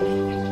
嗯。